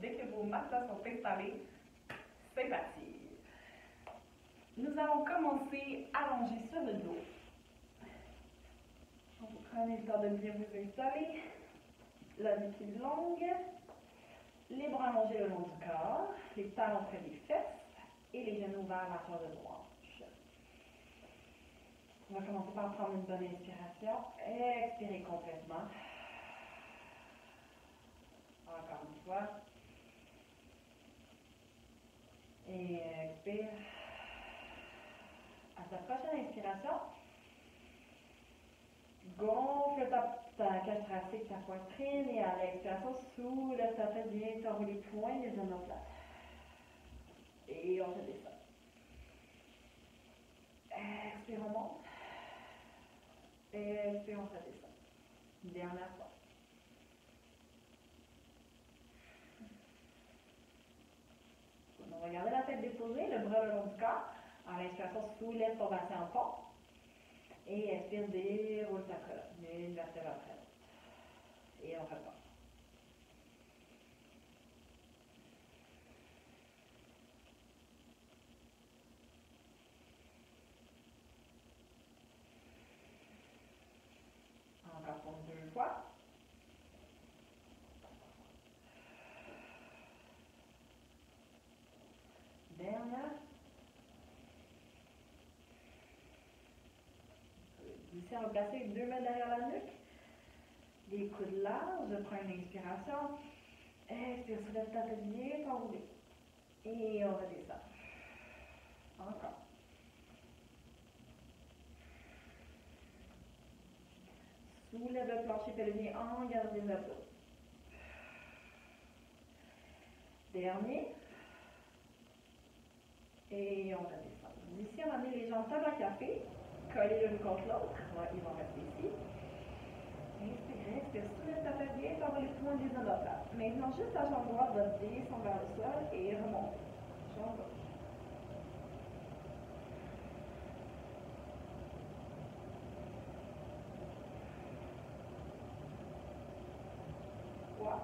Dès que vos matelas sont installés, c'est parti. Nous allons commencer allongés sur le dos. Vous prenez le temps de bien vous installer. La nuque longue. Les bras allongés le long du corps. Les talons près des fesses. Et les genoux vers la hauteur de hanches. On va commencer par prendre une bonne inspiration. Expirez complètement. Encore une fois. À ta prochaine inspiration, gonfle ta, ta cage thoracique, ta poitrine et à l'expiration, soulève ta tête bien, t'envoie les poings des omoplates. Et on fait descend. Expire, on monte. Expire, on redescend. Dernière fois. On va garder la tête déposée, le bras le long du En inspiration, soulève ton bassin en fond. Et expire, déroule ta colonne. Après. Et on repart. Encore pour deux fois. Dernière. Ici, on va placer deux mains derrière la nuque. Les coudes larges. Je prends une inspiration. Expire, soulève ta tête bien enroulée. Et on redescend. Encore. Soulève le plancher pelvien en gardant les abdos. Dernier. Et on redescend. Ici, on va amener les jambes table à café, coller l'une contre l'autre. Ils vont rester ici. Inspire, inspire, soulève ta tête bien, t'envoies les points des omoplates. Maintenant, juste la jambe droite va descendre vers le sol et remonter. Jambe gauche. Trois.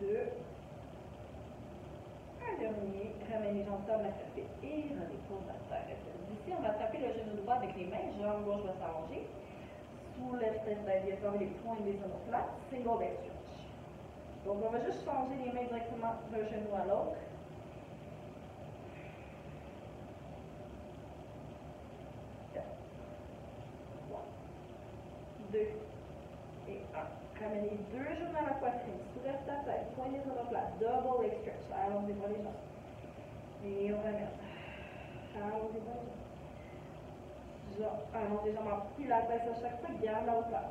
Deux. Un dernier. Ramène les jambes tables à café et redépose la tête. Ici, on va taper le genou droit avec les mains. Jambe gauche va s'allonger. Soulève tête d'aviateur les points des omoplates. Single leg stretch. Donc, on va juste changer les mains directement d'un genou à l'autre. Deux. Et un. Ramène les deux genoux à la poitrine. Soulève ta tête. Point des omoplates. Double leg stretch. Allons-y pour les jambes. Et on ramène. Allons-y pour les jambes. Genre, allons les jambes en pilates à chaque fois. Garde la hauteur.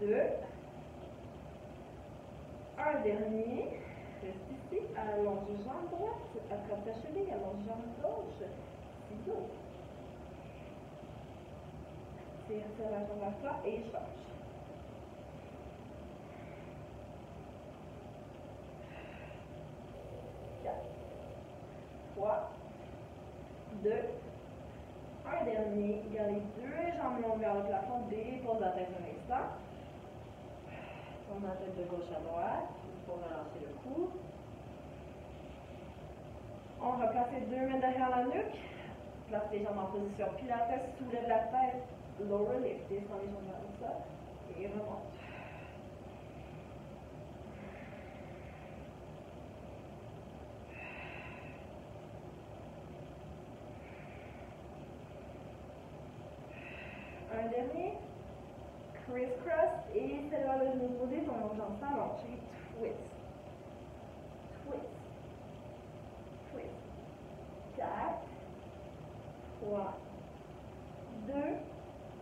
Deux. Un dernier. Reste ici. Allonge jambe droite. Attrape ta cheville. Allonge jambe gauche. Ciseaux. Tire sur la jambe à toi et change. 2. Un dernier, gardez deux jambes longues vers le plafond, dépose la tête un instant. Tourne la tête de gauche à droite pour relancer le cou. On va placer deux mains derrière la nuque. Place les jambes en position pilates, soulève la tête, lower lift, descend les jambes vers le sol et remonte. Un dernier. Criss-cross. Et vers le genou posé. Ton jambe s'allonge. Et twist. Twist. Twist. 4, 3, 2,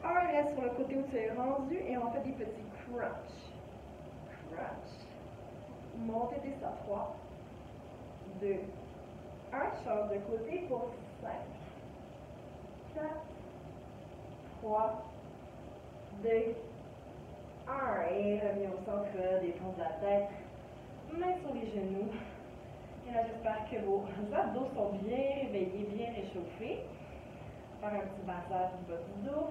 1. Reste sur le côté où tu es rendu et on fait des petits crunch. Crunch. Montez des 3, 2, 1. Change de côté pour 5, 4, 3, 2, 1. Et reviens au centre, défonce la tête, main sur les genoux. Et là, j'espère que vos abdos sont bien réveillés, bien réchauffés. faire un petit massage du bas du dos.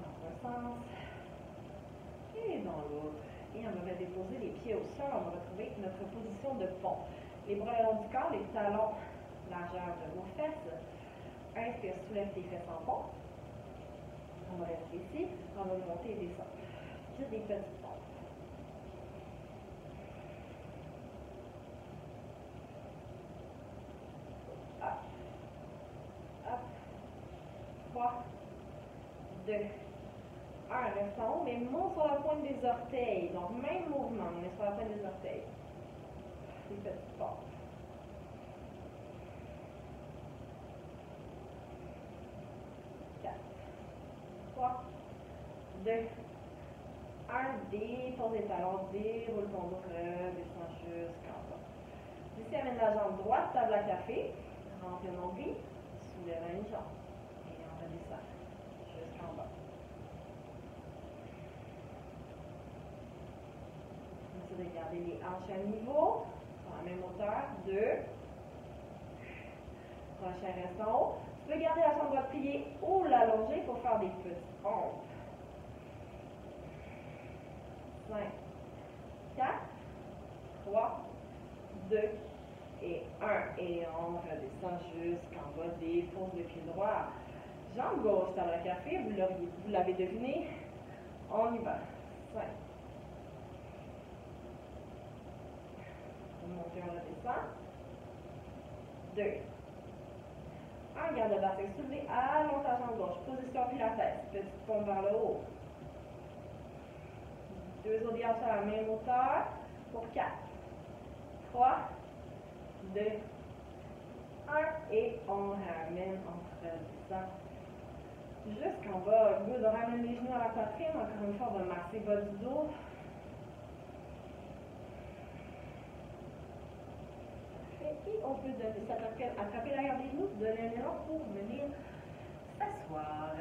Dans un sens. Et dans l'autre. Et on va déposer les pieds au sol. On va retrouver notre position de pont. Les bras le long du corps, les talons largeur de vos fesses. Inspire, soulève tes fesses en pont. On va rester ici. On va monter et descendre. Juste des petites pompes. Up. Up. 3, 2, 1. Reste en haut, mais monte sur la pointe des orteils. Donc, même mouvement, mais sur la pointe des orteils. Des petites pompes. 2, 1, dépose les talons, déroule ton dos, redescends jusqu'en bas. Ici, amène la jambe droite, table à café, rentre le nombril, soulève une jambe et on redescend jusqu'en bas. Ensuite, de garder les hanches à niveau, à la même hauteur, 2, prochain reste en haut. Garder la jambe droite pliée ou l'allonger pour faire des petites pompes. 5, 4, 3, 2 et 1. Et on redescend jusqu'en bas, défonce le pied droit. Jambe gauche dans le café, vous l'avez deviné. On y va. 5. On monte, on redescend. 2. 1. Garde bassin soulevé. Allons ta jambe gauche. Position pilates. Petite pompe vers le haut. Deux autres à la même hauteur pour 4, 3, 2, 1 et on ramène entre ça jusqu'en bas. Good, on ramène les genoux à la poitrine. Encore une fois, on va masser bas du dos. Et on peut donner, attraper l'arrière des genoux, donner un élan pour venir s'asseoir.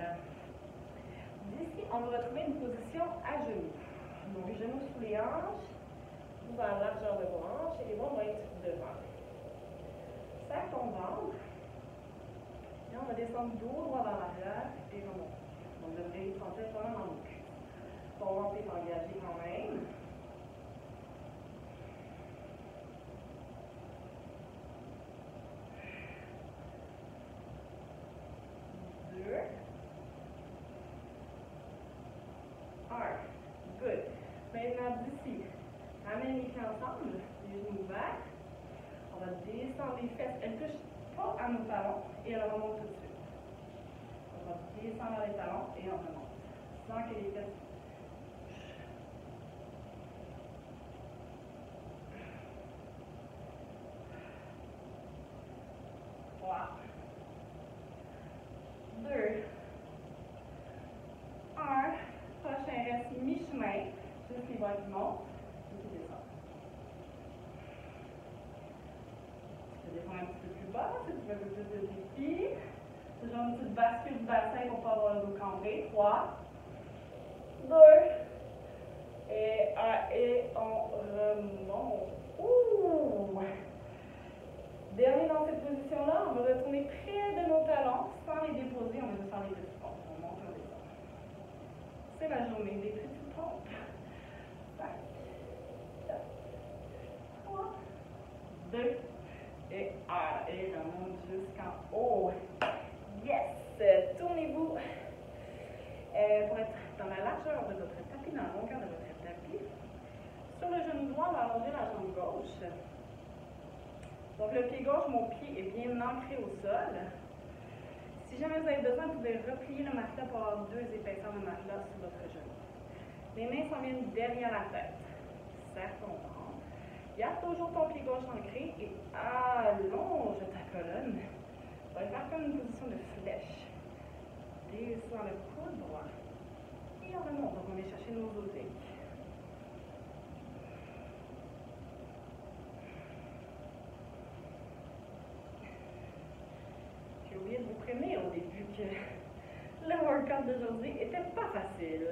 D'ici, on va retrouver une position à genoux. Donc, genoux sous les hanches, ou à la largeur de vos hanches, et les bras vont être devant. Serre ton ventre. Et on va descendre dos droit vers l'arrière et remonter. Donc, vous devriez sentir vraiment dans le cul. Ton ventre est engagé quand même. d'ici. Ramène les pieds ensemble, les genoux ouverts. On va descendre les fesses. Ne pas à nos talons et elles remontent tout de suite. On va descendre les talons et on remonte. Sans que les Trois. Deux. Un. Prochain reste mi-chemin juste les bras qui montent et qui descendent. Tu peux descendre un petit peu plus bas, si tu veux un peu plus de défi. Toujours une petite bascule du bassin pour pas avoir le dos cambré. 3, 2, et 1, et on remonte. Ouh! Dernier dans cette position-là, on va retourner près de nos talons sans les déposer, on va faire les petites pompes. On monte, on descend. C'est la journée des petites pompes. 2 et 1. Et on monte jusqu'en haut. Yes! Tournez-vous euh, pour être dans la largeur de votre tapis, dans la longueur de votre tapis. Sur le genou droit, on va allonger la jambe gauche. Donc le pied gauche, mon pied est bien ancré au sol. Si jamais vous avez besoin, vous pouvez replier le matelas pour avoir deux épaisseurs de matelas sur votre genou. Les mains s'en viennent derrière la tête. Serre ton Garde toujours ton pied gauche ancré et allonge ta colonne. On va faire comme une position de flèche. Descends le coude droit. Et on remonte. Donc on va chercher nos obliques. J'ai oublié de vous prévenir au début que le workout d'aujourd'hui n'était pas facile.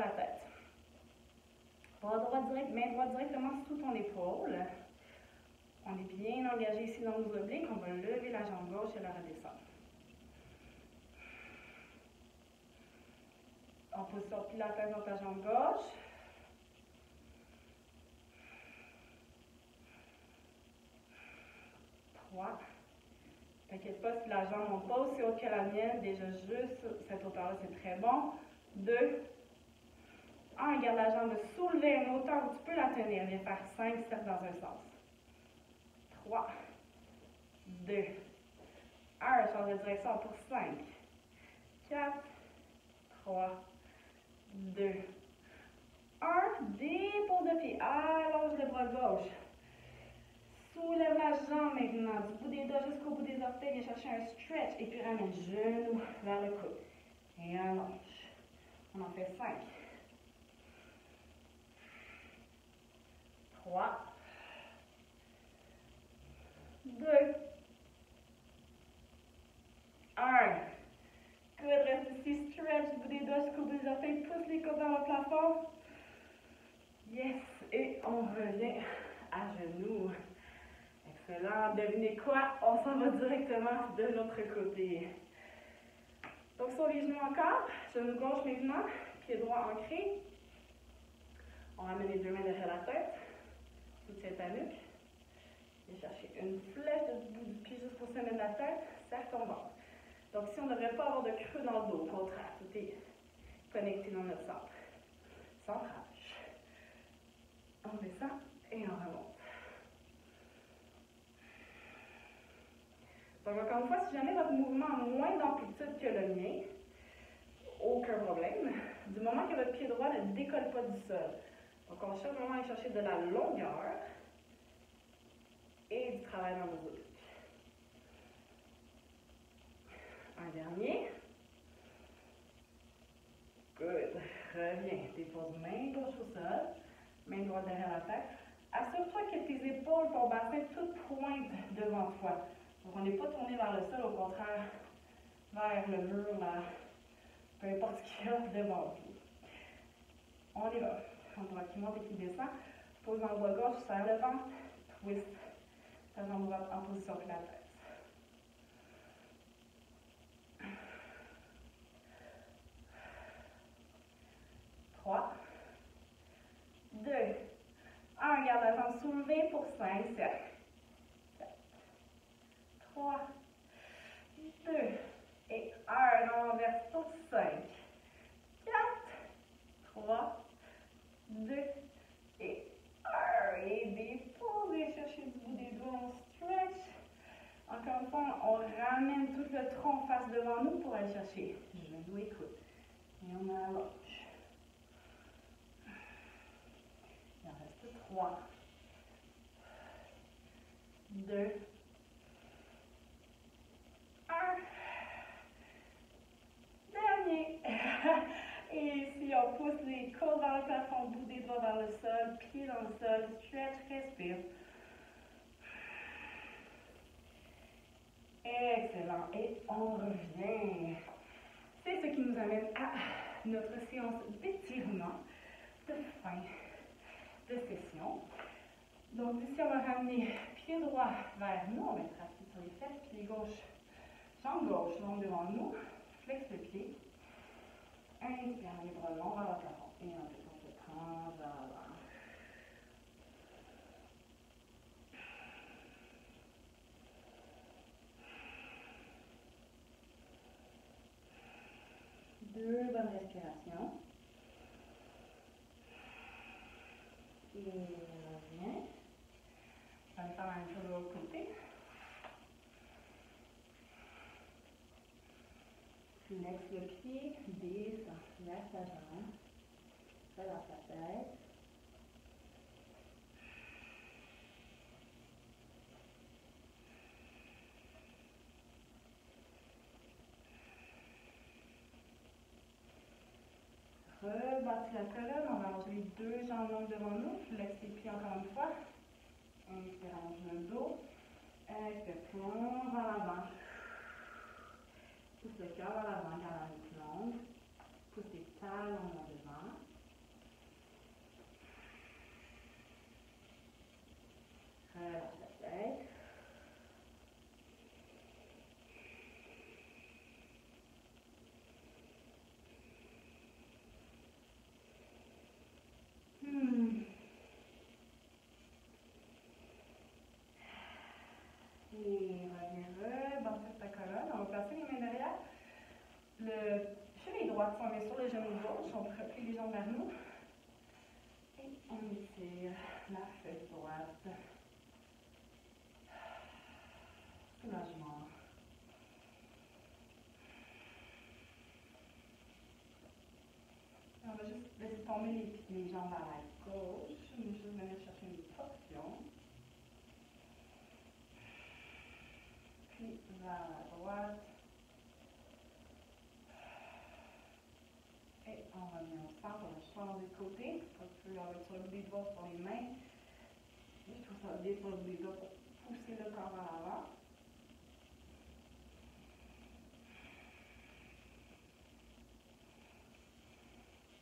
La tête. Bras droit direct, main droite directement sous ton épaule. On est bien engagé ici dans nos obliques. On va lever la jambe gauche et la redescendre. En position pilates dans ta jambe gauche. Trois. T'inquiète pas si la jambe monte pas aussi haut que la mienne. Déjà juste cette hauteur-là, c'est très bon. Deux. Un, garde la jambe soulevée à une hauteur où tu peux la tenir. Viens faire cinq steps dans un sens. Trois. Deux. Un, change de direction pour cinq. Quatre. Trois. Deux. Un, dépose de pied. Allonge le bras gauche. Soulève la jambe maintenant, du bout des doigts jusqu'au bout des orteils, viens chercher un stretch et puis ramène genou vers le coude. Et allonge. On en fait cinq. Trois. Deux. Un. Good, reste ici, stretch, bout des doigts jusqu'au des orteils, pousse les côtes dans le plafond. Yes, et on revient à genoux. Excellent. Devinez quoi? On s'en va directement de l'autre côté. Donc, sur les genoux encore. Genou gauche maintenant. Pied droit ancré. On ramène les deux mains derrière la tête. Soutien ta nuque. Et chercher une flèche pied juste pour sommet de la tête. Ton ventre. Donc, si on ne devrait pas avoir de creux dans le dos, au contraire, tout est connecté dans notre centre. Centrage. On descend et on remonte. Donc, encore une fois, si jamais votre mouvement a moins d'amplitude que le mien, aucun problème. Du moment que votre pied droit ne décolle pas du sol. Donc, on cherche vraiment à chercher de la longueur et du travail dans vos obliques. Un dernier. Good. Reviens. Dépose main gauche au sol, main droite derrière la tête. Assure-toi que tes épaules, ton bassin, tout pointe devant toi. Donc, on n'est pas tourné vers le sol, au contraire, vers le mur, là, peu importe ce qu'il y a devant vous. On y va. Qui monte et qui descend. Pose en bois gauche, serre le ventre, twist ta jambe droite en position. Trois, deux, un, garde la jambe soulevée pour cinq, sept, 3, 2 et 1. On renverse pour 5, 4, 3, 2 et 1. Et déposez, cherchez du bout des doigts, on stretch. Encore une fois, on ramène tout le tronc face devant nous pour aller chercher genou et coude. Et on allonge. Il en reste 3, 2, Dernier. Et ici, on pousse les côtes vers le plafond, bout des doigts vers le sol, pied dans le sol, stretch, respire. Excellent. Et on revient. C'est ce qui nous amène à notre séance d'étirement de fin session. Donc ici, on va ramener pied droit vers nous. On mettra pied sur les fesses, pied gauche Jambe gauche longue devant nous. Flex le pied. Inspire longs vers le plafond. Et on se prend vers l'avant. Deux bonnes respirations. Et on revient. On va faire la même chose de l'autre côté. Flex le la colonne, on va allonger les deux jambes devant nous, flex les pieds encore une fois. Inspire, allonge le dos. Expire, plonge vers l'avant. Pousse le cœur vers l'avant, le chemin droit s'en met sur le genou gauche, on replie les jambes vers nous. Et on étire la fesse droite. Centre, on va changer de côté. On peut aller sur le bout des doigts sur les mains. Bien sur le bout des doigts pour pousser le corps vers l'avant.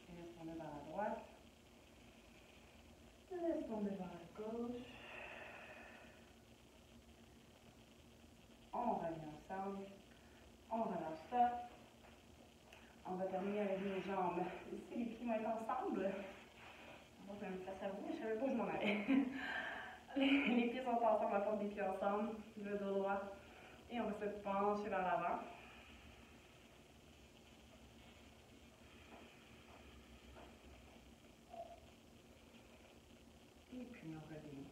Et laisse tomber vers la droite. Laisse tomber vers la gauche. On revient au centre. On relâche ça. On va terminer avec les jambes. Les pieds vont être ensemble. Je vais me face à vous, je savais pas où je m'en allais. Les, pieds sont ensemble, la porte des pieds ensemble, le dos droit. Et on va se pencher vers l'avant. Et puis on revient.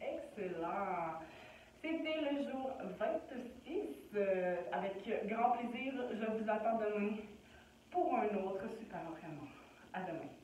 Excellent. C'était le jour 26. Euh, avec grand plaisir, je vous attends demain pour un autre super entraînement. À demain.